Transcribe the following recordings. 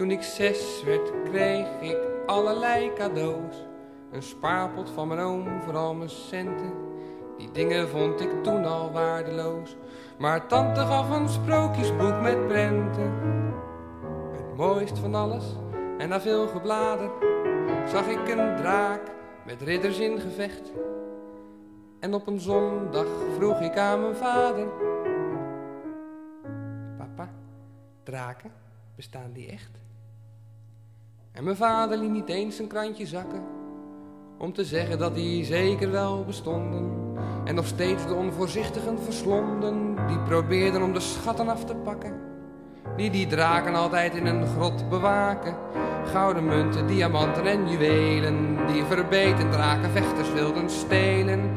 Toen ik zes werd, kreeg ik allerlei cadeaus. Een spaarpot van mijn oom voor al mijn centen. Die dingen vond ik toen al waardeloos. Maar tante gaf een sprookjesboek met prenten. Het mooist van alles, en na veel geblader, zag ik een draak met ridders in gevecht. En op een zondag vroeg ik aan mijn vader: Papa, draken, bestaan die echt? En mijn vader liet niet eens een krantje zakken om te zeggen dat die zeker wel bestonden. En nog steeds de onvoorzichtigen verslonden, die probeerden om de schatten af te pakken. Die die draken altijd in een grot bewaken. Gouden munten, diamanten en juwelen, die verbeten drakenvechters wilden stelen.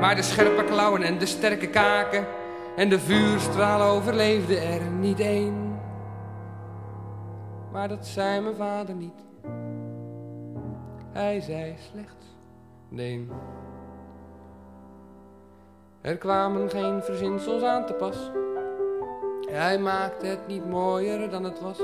Maar de scherpe klauwen en de sterke kaken en de vuurstralen overleefden er niet één. Maar dat zei mijn vader niet. Hij zei slechts nee. Er kwamen geen verzinsels aan te pas. Hij maakte het niet mooier dan het was.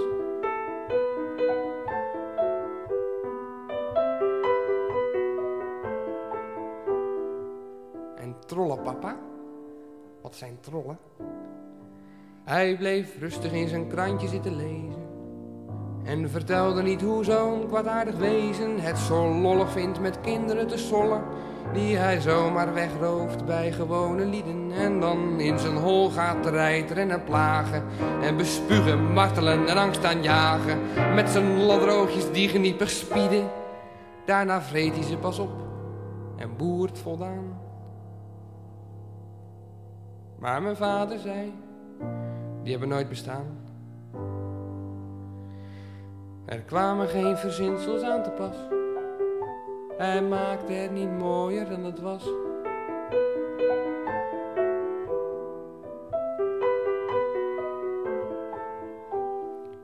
En trollenpapa? Wat zijn trollen? Hij bleef rustig in zijn krantje zitten lezen. En vertelde niet hoe zo'n kwaadaardig wezen het zo lollig vindt met kinderen te sollen. Die hij zomaar wegrooft bij gewone lieden. En dan in zijn hol gaat rijteren en plagen. En bespugen, martelen en angst aanjagen. Met zijn ladroogjes die geniepig spieden. Daarna vreet hij ze pas op en boert voldaan. Maar mijn vader zei, die hebben nooit bestaan. Er kwamen geen verzinsels aan te pas. Hij maakte het niet mooier dan het was.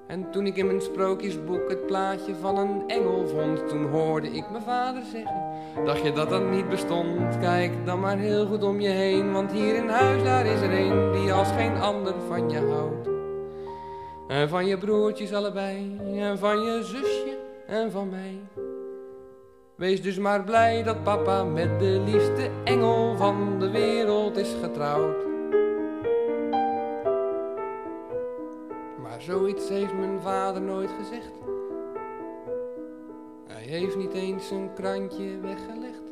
En toen ik in mijn sprookjesboek het plaatje van een engel vond, toen hoorde ik mijn vader zeggen: Dacht je dat dat niet bestond? Kijk dan maar heel goed om je heen, want hier in huis daar is er een die als geen ander van je houdt. En van je broertjes allebei, en van je zusje en van mij. Wees dus maar blij dat papa met de liefste engel van de wereld is getrouwd. Maar zoiets heeft mijn vader nooit gezegd. Hij heeft niet eens een krantje weggelegd.